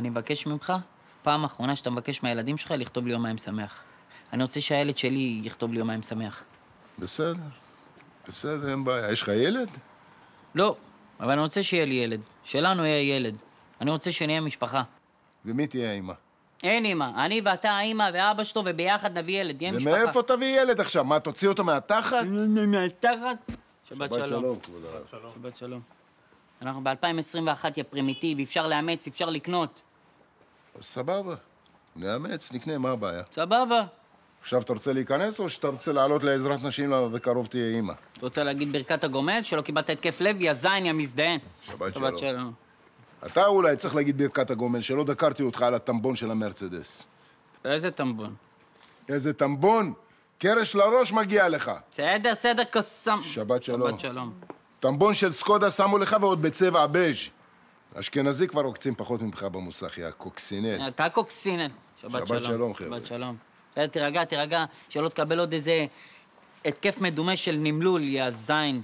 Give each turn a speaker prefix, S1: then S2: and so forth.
S1: אני מבקש ממך, פעם אחרונה שאתה מבקש מהילדים שלך לכתוב לי יום מים שמח. אני רוצה שהילד שלי יכתוב לי יום מים שמח.
S2: בסדר, בסדר, אין בעיה. יש לך ילד?
S1: לא, אבל אני רוצה שיהיה לי ילד. שלנו יהיה ילד. אני רוצה שנהיה משפחה.
S2: ומי תהיה האמא?
S1: אין אמא, אני ואתה האמא ואבא שלו, וביחד נביא ילד, נהיה משפחה.
S2: ומאיפה תביא ילד עכשיו? מה, תוציא אותו מהתחת?
S1: מהתחת? שבת שלום.
S2: כבוד הרב.
S1: שבת שלום. אנחנו ב-2021, יא פרימיטיב, אפשר לאמץ, אפשר לקנות.
S2: סבבה, נאמץ, נקנה, מה הבעיה?
S1: סבבה.
S2: עכשיו אתה רוצה להיכנס, או שאתה רוצה לעלות לעזרת נשים ובקרוב תהיה אימא?
S1: אתה רוצה להגיד ברכת הגומל? שלא קיבלת התקף לב, יא זין, יא מזדיין.
S2: שבת
S1: שבת
S2: שלום. אתה אולי צריך להגיד ברכת הגומל, שלא דקרתי אותך על הטמבון של המרצדס.
S1: איזה טמבון.
S2: איזה טמבון? קרש לראש מגיע לך.
S1: בסדר, בסדר, קוסם.
S2: שבת שלום.
S1: שבת שלום.
S2: טמבון של סקודה שמו לך ועוד בצבע בז'. אשכנזי כבר עוקצים פחות ממך במוסך, יא קוקסינל.
S1: אתה קוקסינל. שבת
S2: שבת
S1: שלום.
S2: שלום, חבר'ה.
S1: שבת שלום. תירגע, תירגע, שלא תקבל עוד איזה התקף מדומה של נמלול, יא זין.